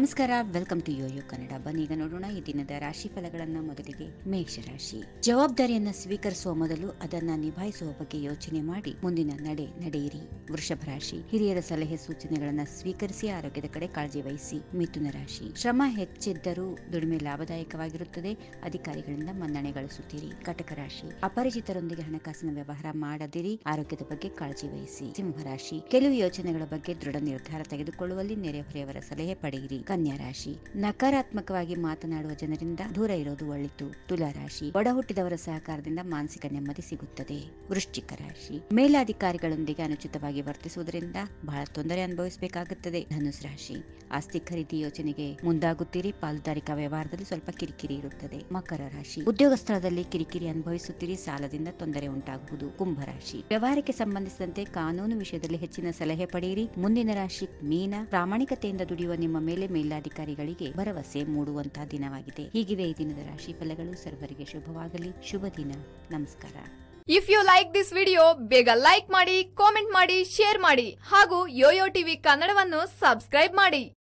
ನಮಸ್ಕಾರ welcome to YoYo Kannada ಬನ್ನೀಗ ನೋಡೋಣ, ಈ ದಿನದ ರಾಶಿ ಫಲಗಳನ್ನ ಮೊದಲಿಗೆ ಮೇಷರಾಶಿ. ಜವಾಬ್ದಾರಿಯನ್ನ ಸ್ವೀಕರಿಸುವ ಮೊದಲು ಅದನ್ನ ನಿಭಾಯಿಸುವ ಬಗ್ಗೆ ಯೋಚನೆ ಮಾಡಿ, ಮುಂದಿನ ನಡೆ ನಡೆಯಿರಿ. ವೃಷಭ ರಾಶಿ, ಹಿರಿಯರ ಸಲಹೆ ಸೂಚನೆಗಳನ್ನ ಸ್ವೀಕರಿಸಿ, ಆರೋಗ್ಯದ ಕಡೆ ಕಾಳಜಿ ವಹಿಸಿ, ಮಿಥುನ ರಾಶಿ. ಶ್ರಮ ಹೆಚ್ಚಿದ್ದರೂ ದುಡಿಮೆ ಲಾಭದಾಯಕವಾಗಿರುತ್ತದೆ. ಅಧಿಕಾರಿಗಳಿಂದ ಮನ್ನಣೆ ಗಳಿಸುತ್ತೀರಿ. ಕಟಕ ರಾಶಿ, ಅಪರಿಚಿತರೊಂದಿಗೆ ಹಣಕಾಸಿನ ವ್ಯವಹಾರ ಮಾಡದಿರಿ. ಆರೋಗ್ಯದ ಬಗ್ಗೆ ಕಾಳಜಿ ವಹಿಸಿ. ಸಿಂಹರಾಶಿ ಕೆಲವು ಯೋಚನೆಗಳ ಬಗ್ಗೆ ದೃಢ ನಿರ್ಧಾರ ತೆಗೆದುಕೊಳ್ಳುವಲ್ಲಿ ನೆರೆಹೊರೆಯವರ ಸಲಹೆ ಪಡೆಯಿರಿ. ಕನ್ಯಾ ರಾಶಿ ನಕಾರಾತ್ಮಕವಾಗಿ ಮಾತನಾಡುವ ಜನರಿಂದ ದೂರ ಇರೋದು ಒಳಿತು ತುಲಾ ರಾಶಿ ಒಡ ಹುಟ್ಟಿದವರ ಸಹಕಾರದಿಂದ ಮಾನಸಿಕ ನೆಮ್ಮದಿ ಸಿಗುತ್ತದೆ. ವೃಶ್ಚಿಕ ರಾಶಿ. ಮೇಲಾಧಿಕಾರಿಗಳೊಂದಿಗೆ ಅನುಚಿತವಾಗಿ ವರ್ತಿಸುವುದರಿಂದ ಬಹಳ ತೊಂದರೆ ಅನುಭವಿಸಬೇಕಾಗುತ್ತದೆ. ಧನುಸ್ ರಾಶಿ. ಆಸ್ತಿ ಖರೀದಿ ಯೋಜನೆಗೆ ಮುಂದಾಗುತ್ತೀರಿ. ಪಾಲುದಾರಿಕಾ ವ್ಯವಹಾರದಲ್ಲಿ ಸ್ವಲ್ಪ ಕಿರಿಕಿರಿ ಇರುತ್ತದೆ. ಮಕರ ರಾಶಿ. ಉದ್ಯೋಗ ಸ್ಥಳದಲ್ಲಿ ಕಿರಿಕಿರಿ ಅನುಭವಿಸುತ್ತೀರಿ. ಸಾಲದಿಂದ ತೊಂದರೆ ಉಂಟಾಗುವುದು. ಕುಂಭರಾಶಿ ವ್ಯವಹಾರಕ್ಕೆ ಸಂಬಂಧಿಸಿದಂತೆ ಕಾನೂನು ವಿಷಯದಲ್ಲಿ ಹೆಚ್ಚಿನ ಸಲಹೆ ಪಡೆಯಿರಿ. ಮುಂದಿನ ರಾಶಿ. ಮೀನ. ಪ್ರಾಮಾಣಿಕತೆಯಿಂದ ದುಡಿಯುವ ನಿಮ್ಮ ಮೇಲೆ ಮೇಲಾಧಿಕಾರಿಗಳಿಗೆ ಭರವಸೆ ಮೂಡುವಂತಹ ದಿನವಾಗಿದೆ. ಹೀಗಿದೆ ಈ ದಿನದ ರಾಶಿ ಫಲಗಳು. ಸರ್ವರಿಗೆ ಶುಭವಾಗಲಿ. ಶುಭ ದಿನ. ನಮಸ್ಕಾರ. If you like this video ಬೇಗ ಲೈಕ್ ಮಾಡಿ ಕಾಮೆಂಟ್ ಮಾಡಿ ಶೇರ್ ಮಾಡಿ ಹಾಗೂ ಯೋಯೋ ಟಿವಿ ಕನ್ನಡವನ್ನು ಸಬ್ಸ್ಕ್ರೈಬ್ ಮಾಡಿ.